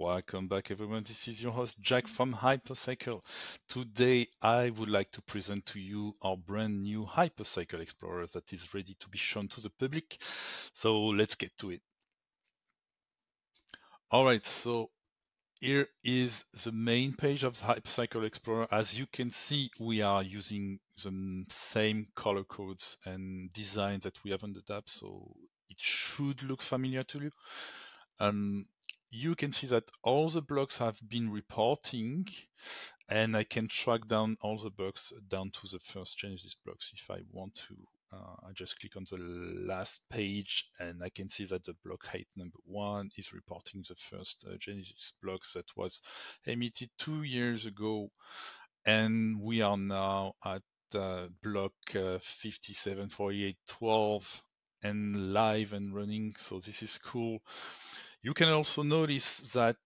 Welcome back, everyone. This is your host, Jack from Hypercycle. Today, I would like to present to you our brand new Hypercycle Explorer that is ready to be shown to the public. So let's get to it. All right, so here is the main page of the Hypercycle Explorer. As you can see, we are using the same color codes and design that we have on the DApp, so it should look familiar to you. Um, you can see that all the blocks have been reporting and I can track down all the blocks down to the first Genesis blocks if I want to. Uh, I just click on the last page and I can see that the block height number one is reporting the first uh, Genesis blocks that was emitted two years ago. And we are now at uh, block uh, 574812 and live and running. So this is cool. You can also notice that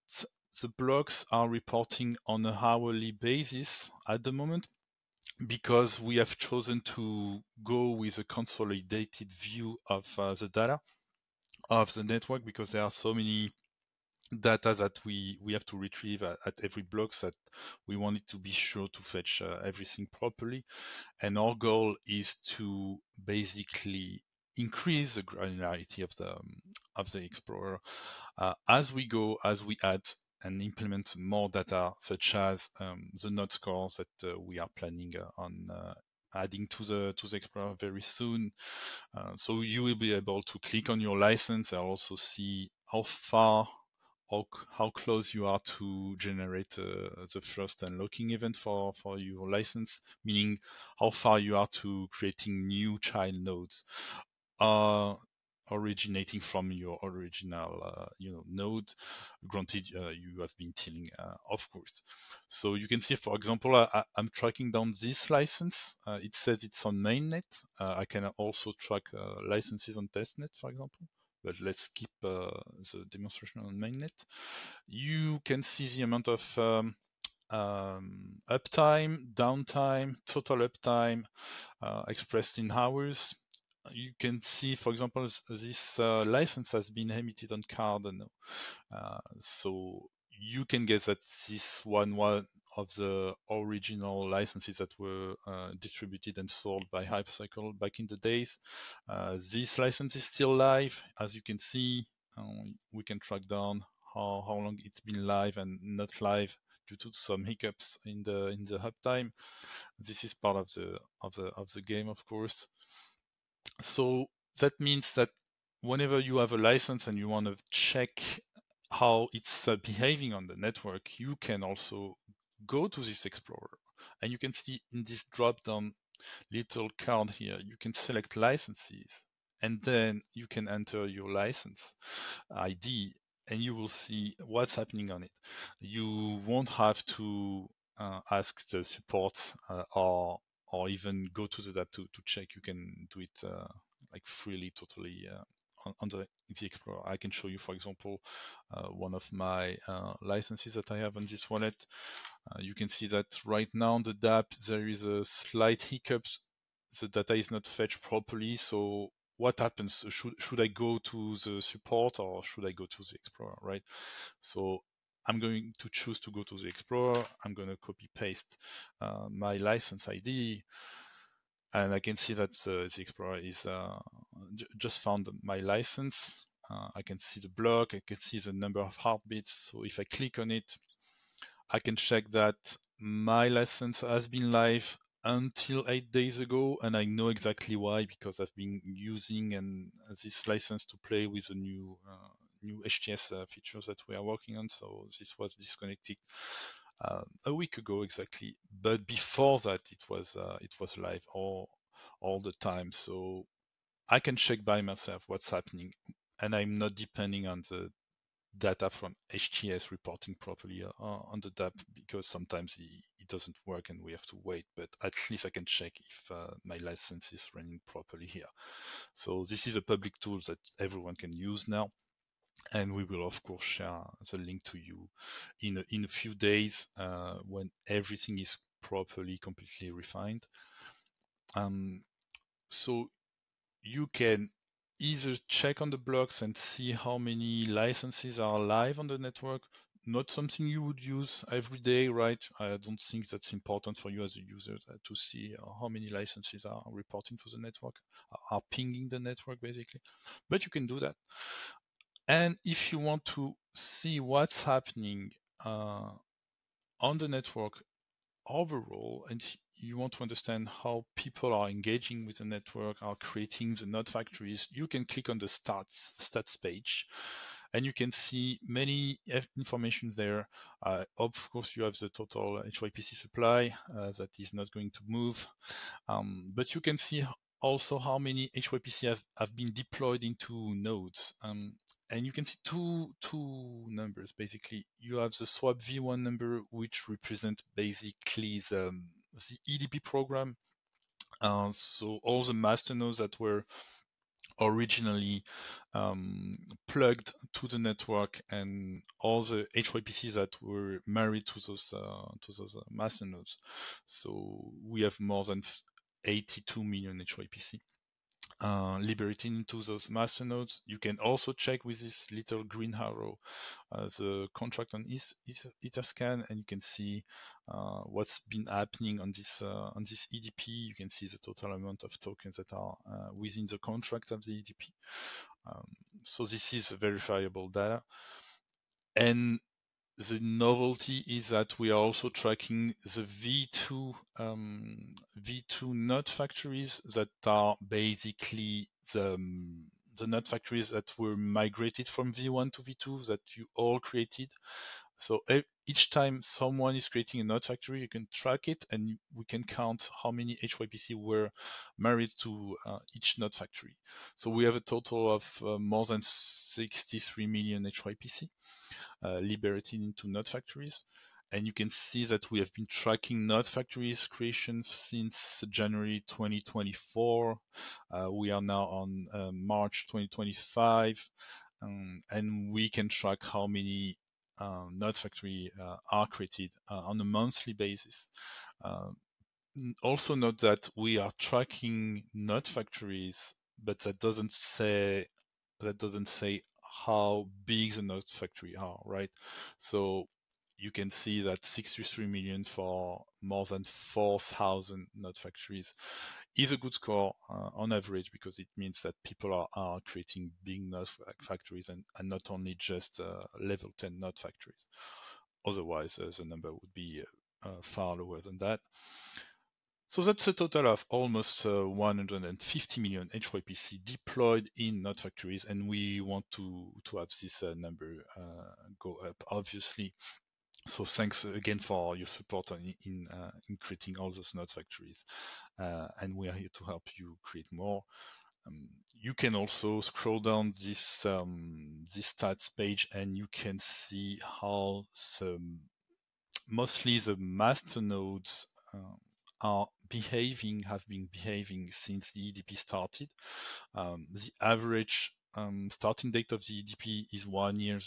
the blocks are reporting on a hourly basis at the moment because we have chosen to go with a consolidated view of uh, the data of the network because there are so many data that we, we have to retrieve at, at every block that we wanted to be sure to fetch uh, everything properly. And our goal is to basically increase the granularity of the um, of the Explorer as we go, as we add and implement more data, such as um, the node scores that uh, we are planning uh, on uh, adding to the to the Explorer very soon. Uh, so you will be able to click on your license and also see how far how, how close you are to generate uh, the first unlocking event for, for your license, meaning how far you are to creating new child nodes are originating from your original uh, you know node. Granted uh, you have been tilling uh, of course. So you can see for example I, am tracking down this license. Uh, it says it's on mainnet. Uh, I can also track uh, licenses on testnet for example. But let's skip the demonstration on mainnet. You can see the amount of um, um, uptime, downtime, total uptime expressed in hours you can see, for example, this uh, license has been emitted on Cardano. Uh, so you can guess that this one one of the original licenses that were uh, distributed and sold by Hypercycle back in the days. Uh, this license is still live. As you can see, um, we can track down how, how long it's been live and not live due to some hiccups in the in the uptime. This is part of the of the of the game, of course. So that means that whenever you have a license and you want to check how it's uh, behaving on the network, you can also go to this Explorer and you can see in this drop down little card here, you can select licenses and then you can enter your license ID and you will see what's happening on it. You won't have to uh, ask the support uh, or or even go to the DApp to, to check. You can do it uh, like freely, totally uh, on, on, the, the Explorer. I can show you, for example, uh, one of my uh, licenses that I have on this wallet. Uh, you can see that right now on the DApp there is a slight hiccup. The data is not fetched properly. So what happens? Should should I go to the support or should I go to the Explorer, right? So I'm going to choose to go to the Explorer. I'm going to copy paste uh, my license ID. And I can see that uh, the Explorer is uh, just found my license. Uh, I can see the block. I can see the number of heartbeats. So if I click on it, I can check that my license has been live until eight days ago, and I know exactly why because I've been using and this license to play with a new uh, new HTS uh, features that we are working on. So this was disconnected um, a week ago exactly. But before that, it was uh, it was live all all the time. So I can check by myself what's happening, and I'm not depending on the data from HTS reporting properly uh, on the DApp because sometimes it, it, doesn't work and we have to wait, but at least I can check if uh, my license is running properly here. So this is a public tool that everyone can use now and we will of course share the link to you in a, in a few days uh, when everything is properly completely refined um, so you can either check on the blocks and see how many licenses are live on the network not something you would use every day, right? I don't think that's important for you as a user uh, to see how many licenses are reporting to the network, are pinging the network basically. But you can do that. And if you want to see what's happening uh, on the network overall, and you want to understand how people are engaging with the network, are creating the node factories, you can click on the stats stats page and you can see many information there. Uh, of course, you have the total HYPC supply uh, that is not going to move, um, but you can see also how many HYPC have, have been deployed into nodes. Um, and you can see two two numbers basically. You have the swap v1 number, which represent basically the, the EDP program. Uh, so all the master nodes that were originally um, plugged to the network and all the HYPCs that were married to those uh, to those uh, master nodes. So we have more than 82 million HYPC. Uh, liberating into those master nodes. You can also check with this little green arrow uh, the contract on Etherscan, and you can see uh, what's been happening on this uh, on this EDP. You can see the total amount of tokens that are uh, within the contract of the EDP. Um, so this is verifiable data. And the novelty is that we are also tracking the V2 um, V2 node factories that are basically the um, the node factories that were migrated from V1 to V2 that you all created. So each time someone is creating a node factory, you can track it and we can count how many HYPC were married to uh, each node factory. So we have a total of uh, more than 63 million HYPC liberated into node factories. And you can see that we have been tracking node factories creation since January 2024. Uh, we are now on uh, March 2025. Um, and we can track how many uh, node factory uh, are created uh, on a monthly basis. also note that we are tracking node factories, but that doesn't say that doesn't say how big the node factory are, right? So you can see that 63 million for more than 4,000 node factories is a good score uh, on average because it means that people are, are creating big node factories and, and not only just uh, level 10 node factories. Otherwise, uh, the number would be uh, far lower than that. So that's a total of almost uh, 150 million HYPC deployed in node factories, and we want to, to have this uh, number uh, go up, obviously. So thanks again for your support in, in, uh, in creating all those node factories, uh, and we are here to help you create more. Um, you can also scroll down this um, this stats page, and you can see how the, mostly the master nodes uh, are behaving, have been behaving since the EDP started. Um, the average um, starting date of the EDP is one year,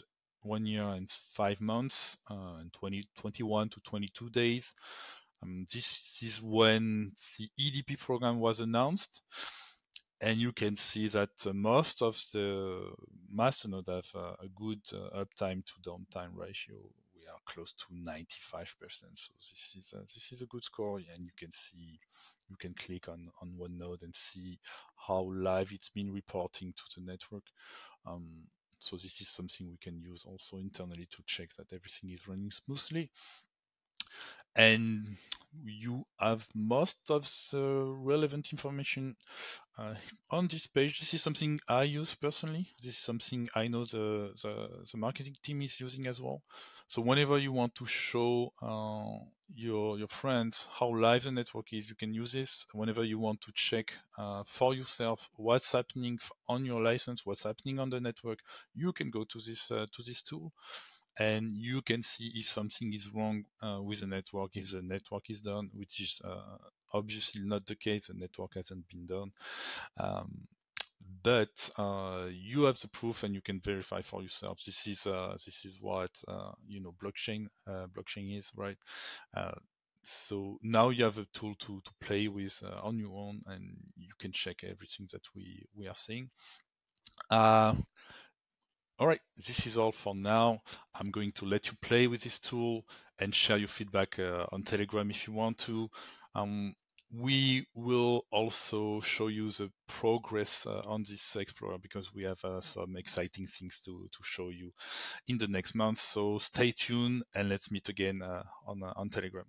one year and five months, uh, and 20, 21 to 22 days. Um, this is when the EDP program was announced. And you can see that uh, most of the masternode have uh, a good uh, uptime to downtime ratio are close to 95%. So this is a, this is a good score, and you can see you can click on on one node and see how live it's been reporting to the network. Um, so this is something we can use also internally to check that everything is running smoothly and you have most of the relevant information uh, on this page. This is something I use personally. This is something I know the, the, the marketing team is using as well. So whenever you want to show uh, your your friends how live the network is, you can use this. Whenever you want to check uh, for yourself what's happening on your license, what's happening on the network, you can go to this uh, to this tool and you can see if something is wrong uh, with the network, if the network is down, which is uh, obviously not the case, the network hasn't been done. Um, but uh, you have the proof and you can verify for yourself. This is uh, this is what uh, you know blockchain uh, blockchain is, right? so now you have a tool to, to play with on your own, and you can check everything that we we are seeing. All right, this is all for now. I'm going to let you play with this tool and share your feedback uh, on Telegram if you want to. Um, we will also show you the progress uh, on this Explorer because we have uh, some exciting things to, to show you in the next month. So stay tuned and let's meet again uh, on, uh, on Telegram.